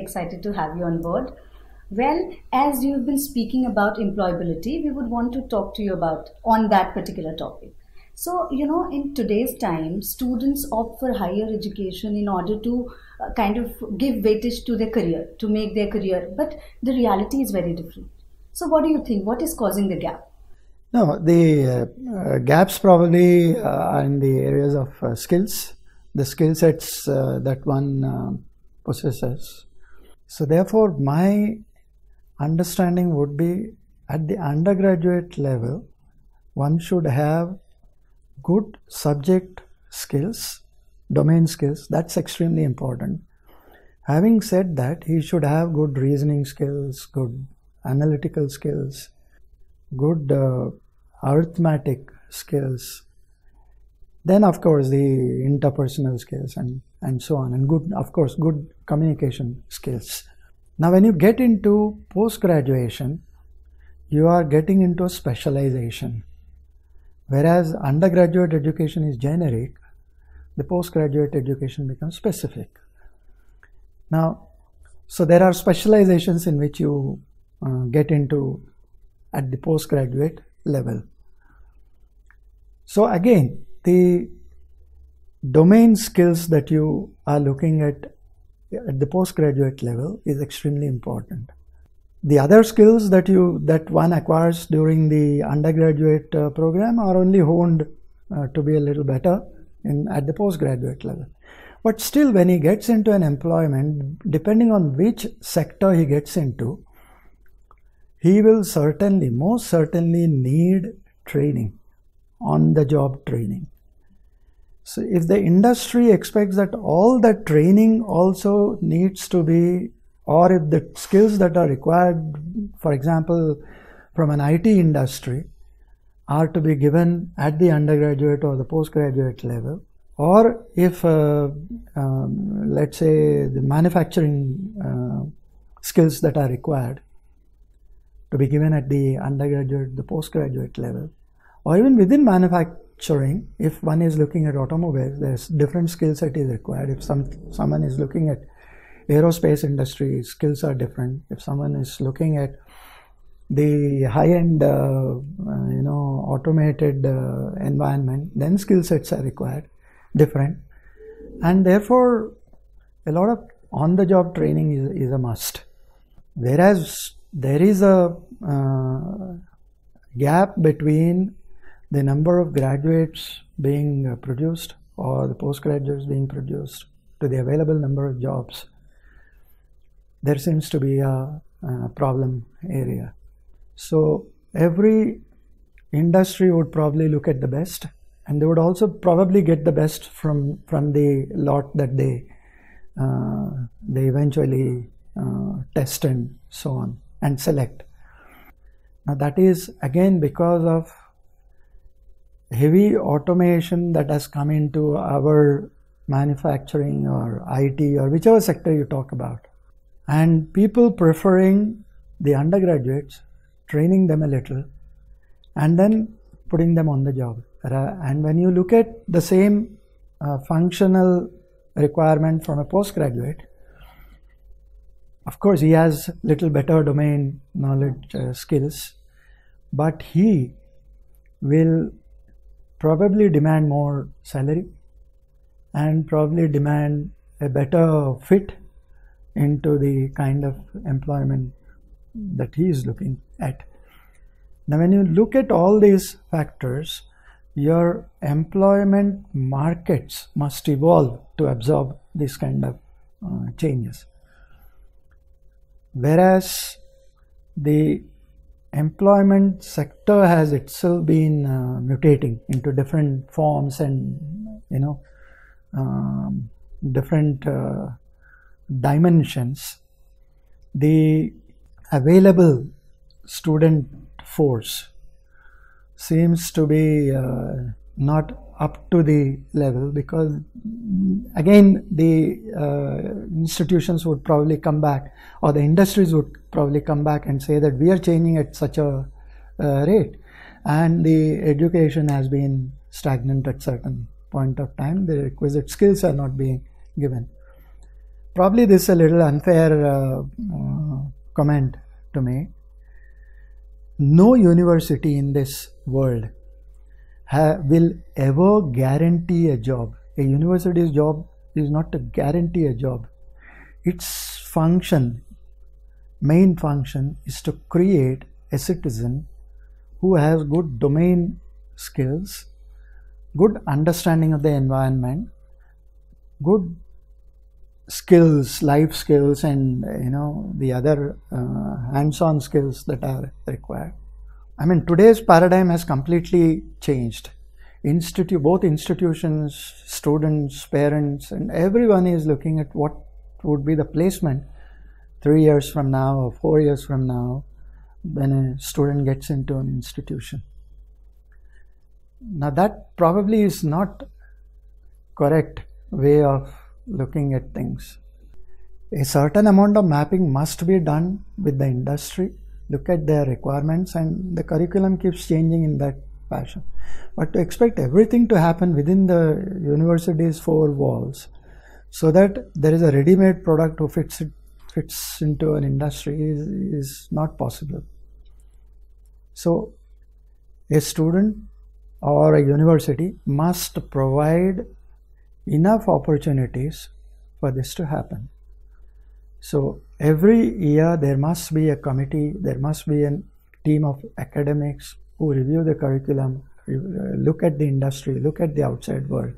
excited to have you on board. Well, as you've been speaking about employability, we would want to talk to you about on that particular topic. So, you know, in today's time, students opt for higher education in order to uh, kind of give weightage to their career, to make their career. But the reality is very different. So, what do you think? What is causing the gap? No, the uh, uh, gaps probably uh, are in the areas of uh, skills, the skill sets that one possesses. So, therefore, my understanding would be at the undergraduate level, one should have good subject skills, domain skills, that's extremely important. Having said that, he should have good reasoning skills, good analytical skills, good uh, arithmetic skills. Then, of course, the interpersonal skills and, and so on, and good, of course, good communication skills. Now, when you get into post graduation, you are getting into a specialization. Whereas undergraduate education is generic, the postgraduate education becomes specific. Now, so there are specializations in which you uh, get into at the postgraduate level. So again, the domain skills that you are looking at at the postgraduate level is extremely important. The other skills that you that one acquires during the undergraduate uh, program are only honed uh, to be a little better in at the postgraduate level. But still when he gets into an employment depending on which sector he gets into he will certainly most certainly need training on the job training. So if the industry expects that all the training also needs to be or if the skills that are required, for example, from an IT industry, are to be given at the undergraduate or the postgraduate level, or if, uh, um, let's say, the manufacturing uh, skills that are required to be given at the undergraduate, the postgraduate level, or even within manufacturing, if one is looking at automobiles, there's different skill set is required. If some someone is looking at aerospace industry skills are different. If someone is looking at the high-end, uh, uh, you know, automated uh, environment, then skill sets are required, different, and therefore, a lot of on-the-job training is, is a must. Whereas there is a uh, gap between the number of graduates being produced or the postgraduates being produced to the available number of jobs there seems to be a, a problem area. So every industry would probably look at the best and they would also probably get the best from from the lot that they uh, they eventually uh, test and so on and select now that is again because of heavy automation that has come into our manufacturing or IT or whichever sector you talk about and people preferring the undergraduates, training them a little, and then putting them on the job. And when you look at the same uh, functional requirement from a postgraduate, of course, he has little better domain knowledge uh, skills, but he will probably demand more salary and probably demand a better fit into the kind of employment that he is looking at. Now, when you look at all these factors, your employment markets must evolve to absorb these kind of uh, changes. Whereas the employment sector has itself been uh, mutating into different forms and you know um, different uh, dimensions, the available student force seems to be uh, not up to the level because again the uh, institutions would probably come back or the industries would probably come back and say that we are changing at such a uh, rate. And the education has been stagnant at certain point of time. The requisite skills are not being given. Probably this is a little unfair uh, uh, comment to make. No university in this world will ever guarantee a job. A university's job is not to guarantee a job. Its function, main function, is to create a citizen who has good domain skills, good understanding of the environment, good skills, life skills, and you know the other uh, hands-on skills that are required. I mean, today's paradigm has completely changed. Institute, both institutions, students, parents, and everyone is looking at what would be the placement three years from now or four years from now when a student gets into an institution. Now, that probably is not correct way of looking at things. A certain amount of mapping must be done with the industry, look at their requirements, and the curriculum keeps changing in that fashion. But to expect everything to happen within the university's four walls so that there is a ready made product who fits, it, fits into an industry is, is not possible. So, a student or a university must provide enough opportunities for this to happen. So every year there must be a committee, there must be a team of academics who review the curriculum, look at the industry, look at the outside world,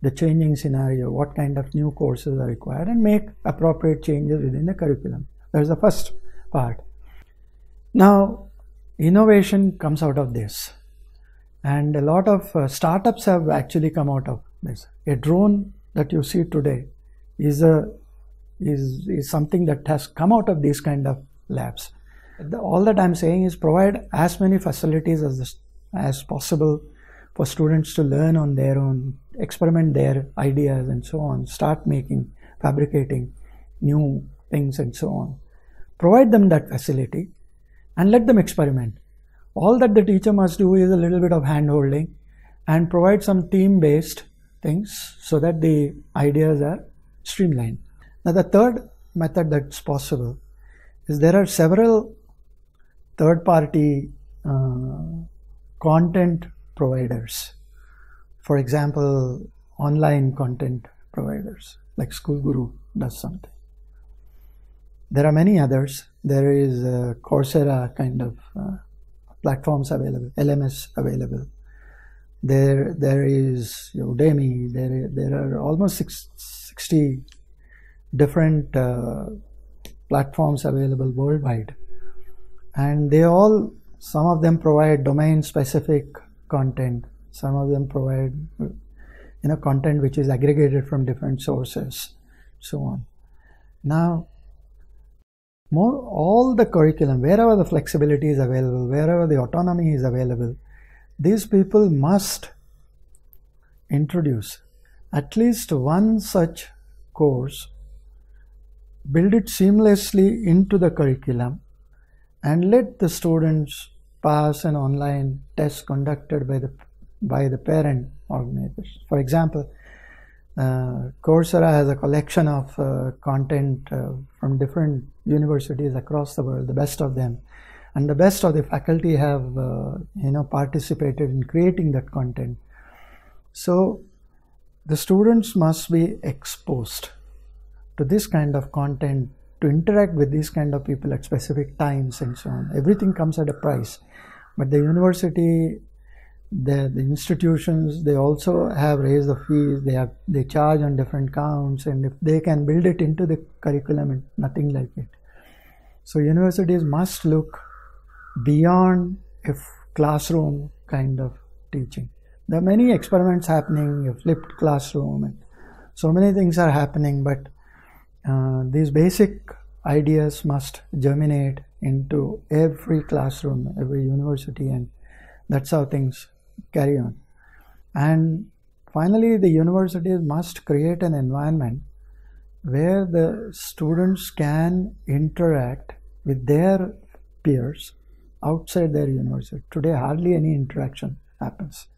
the changing scenario, what kind of new courses are required, and make appropriate changes within the curriculum. That's the first part. Now, innovation comes out of this, and a lot of uh, startups have actually come out of this. A drone that you see today is a is, is something that has come out of these kind of labs. The, all that I'm saying is provide as many facilities as as possible for students to learn on their own, experiment their ideas and so on, start making, fabricating new things and so on. Provide them that facility and let them experiment. All that the teacher must do is a little bit of hand holding and provide some team based things so that the ideas are streamlined. Now, the third method that's possible is there are several third party uh, content providers. For example, online content providers like School Guru does something. There are many others. There is Coursera kind of uh, platforms available, LMS available there there is Udemy. There there are almost six, 60 different uh, platforms available worldwide, and they all some of them provide domain specific content. Some of them provide you know content which is aggregated from different sources, so on. Now more all the curriculum wherever the flexibility is available wherever the autonomy is available these people must introduce at least one such course, build it seamlessly into the curriculum, and let the students pass an online test conducted by the by the parent organizers. For example, uh, Coursera has a collection of uh, content uh, from different universities across the world, the best of them, and the best of the faculty have uh, you know participated in creating that content. So the students must be exposed to this kind of content to interact with these kind of people at specific times and so on. Everything comes at a price. But the university the, the institutions they also have raised the fees. They have they charge on different counts. And if they can build it into the curriculum nothing like it. So universities must look beyond a classroom kind of teaching. There are many experiments happening, a flipped classroom, and so many things are happening, but uh, these basic ideas must germinate into every classroom, every university, and that's how things carry on. And finally, the universities must create an environment where the students can interact with their peers outside their university. Today, hardly any interaction happens.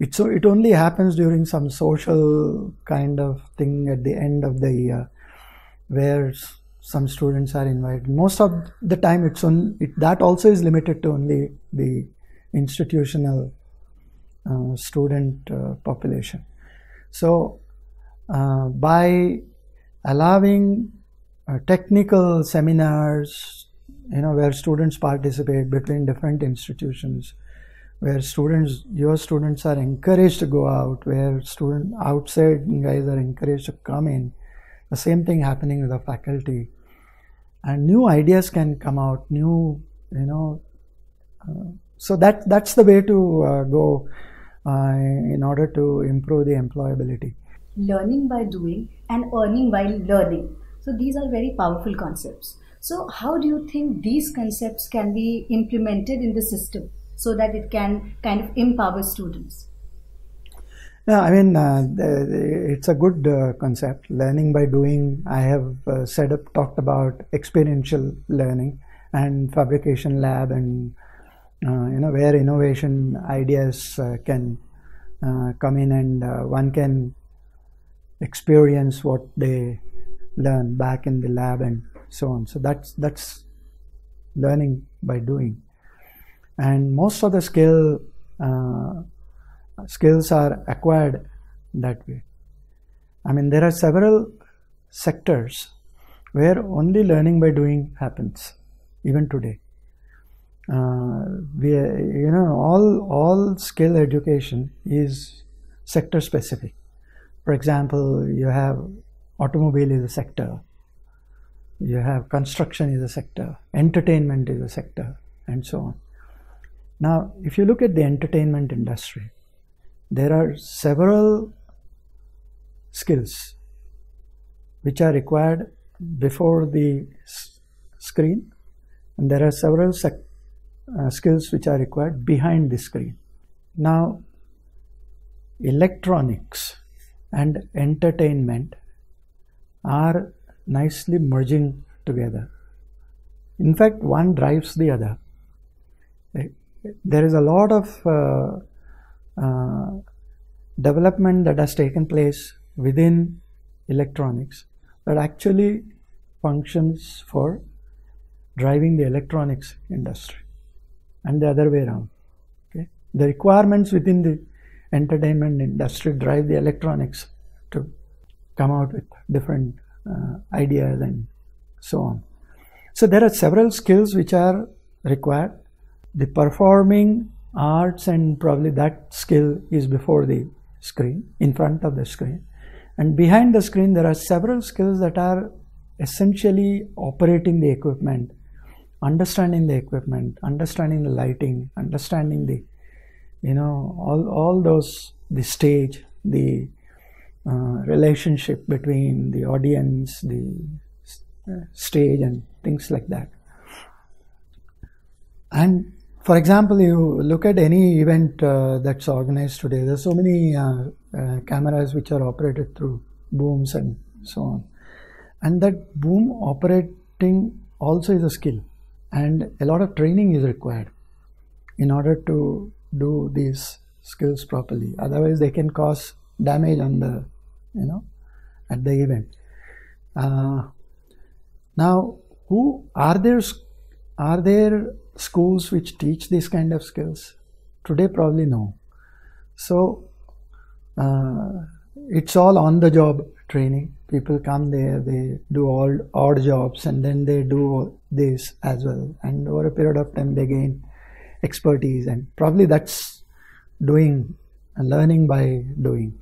It, so it only happens during some social kind of thing at the end of the year where some students are invited. Most of the time, it's on, it, that also is limited to only the institutional uh, student uh, population. So, uh, by allowing uh, technical seminars, you know, where students participate between different institutions, where students, your students are encouraged to go out, where student outside guys are encouraged to come in. The same thing happening with the faculty, and new ideas can come out. New, you know, uh, so that that's the way to uh, go uh, in order to improve the employability. Learning by doing and earning while learning. So these are very powerful concepts. So how do you think these concepts can be implemented in the system so that it can kind of empower students? Yeah, I mean, uh, it's a good uh, concept. Learning by doing. I have uh, set up, talked about experiential learning and fabrication lab, and uh, you know where innovation ideas uh, can uh, come in, and one can experience what they learn back in the lab and so on. So that's that's learning by doing, and most of the skill uh, skills are acquired that way. I mean, there are several sectors where only learning by doing happens, even today. Uh, we, you know, all all skill education is sector specific. For example, you have automobile is a sector, you have construction is a sector, entertainment is a sector, and so on. Now, if you look at the entertainment industry, there are several skills which are required before the screen, and there are several uh, skills which are required behind the screen. Now, electronics and entertainment are nicely merging together. In fact, one drives the other. There is a lot of uh, uh, development that has taken place within electronics that actually functions for driving the electronics industry and the other way around. Okay? The requirements within the entertainment industry drive the electronics to come out with different uh, ideas and so on. So there are several skills which are required. The performing arts and probably that skill is before the screen, in front of the screen. And behind the screen, there are several skills that are essentially operating the equipment, understanding the equipment, understanding the lighting, understanding the you know all all those the stage the uh, relationship between the audience the uh, stage and things like that and for example you look at any event uh, that's organized today there's so many uh, uh, cameras which are operated through booms and so on and that boom operating also is a skill and a lot of training is required in order to do these skills properly. Otherwise, they can cause damage on the, you know, at the event. Uh, now, who are there? Are there schools which teach these kind of skills? Today, probably no. So, uh, it's all on the job training. People come there, they do all odd jobs, and then they do this as well. And over a period of time, they gain expertise and probably that's doing and learning by doing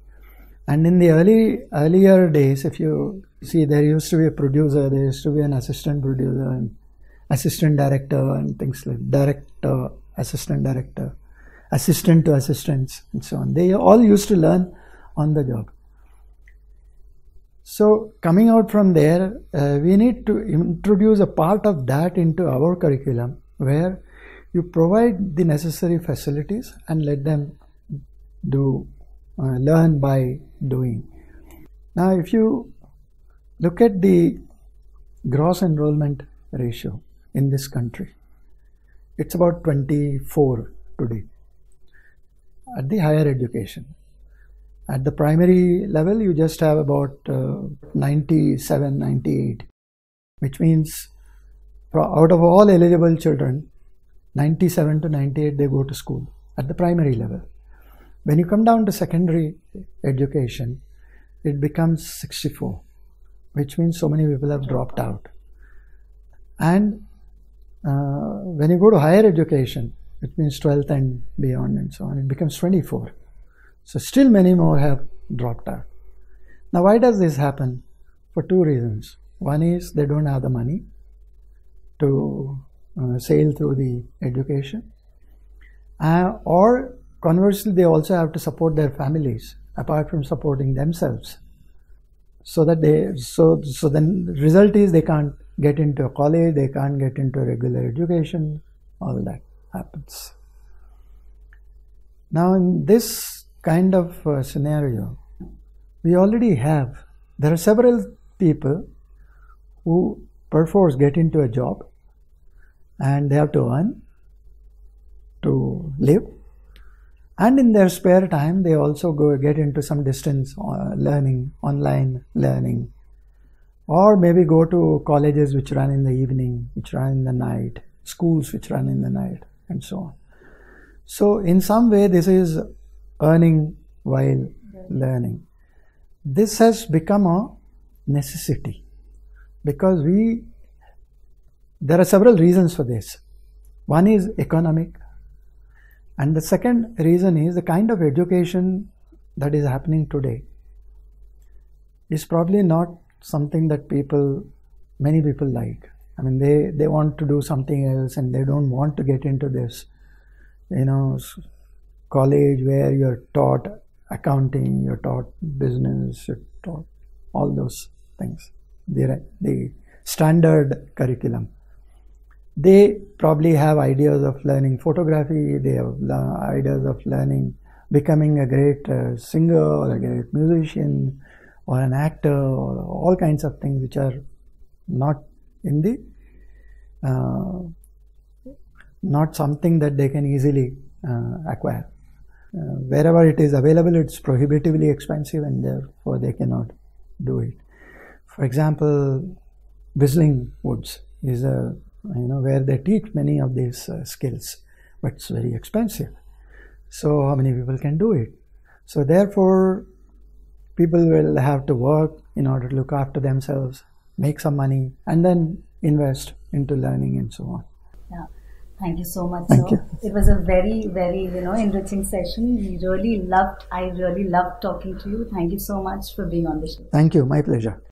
and in the early earlier days if you see there used to be a producer there used to be an assistant producer and assistant director and things like director assistant director assistant to assistants and so on they all used to learn on the job so coming out from there uh, we need to introduce a part of that into our curriculum where you provide the necessary facilities and let them do uh, learn by doing. Now, if you look at the gross enrollment ratio in this country, it's about 24 today. at the higher education. At the primary level, you just have about uh, 97, 98, which means out of all eligible children, 97 to 98 they go to school at the primary level. When you come down to secondary education, it becomes 64, which means so many people have dropped out. And uh, when you go to higher education, it means 12th and beyond and so on, it becomes 24. So still many more have dropped out. Now, why does this happen? For two reasons. One is they don't have the money to uh, sail through the education, uh, or conversely, they also have to support their families apart from supporting themselves. So that they so so then result is they can't get into a college, they can't get into regular education, all that happens. Now, in this kind of uh, scenario, we already have, there are several people who perforce get into a job and they have to earn to live. And in their spare time, they also go get into some distance uh, learning, online learning, or maybe go to colleges which run in the evening, which run in the night, schools which run in the night, and so on. So, in some way, this is earning while learning. This has become a necessity because we there are several reasons for this. One is economic, and the second reason is the kind of education that is happening today is probably not something that people, many people like. I mean, they, they want to do something else and they don't want to get into this, you know, college where you're taught accounting, you're taught business, you're taught all those things. The, the standard curriculum. They probably have ideas of learning photography, they have ideas of learning becoming a great uh, singer or a great musician or an actor or all kinds of things which are not in the uh, not something that they can easily uh, acquire. Uh, wherever it is available, it's prohibitively expensive and therefore they cannot do it. For example, whistling woods is a you know where they teach many of these uh, skills, but it's very expensive. So how many people can do it? So therefore, people will have to work in order to look after themselves, make some money, and then invest into learning and so on. Yeah. Thank you so much, Thank sir. You. It was a very, very, you know, enriching session. We really loved, I really loved talking to you. Thank you so much for being on the show. Thank you. My pleasure.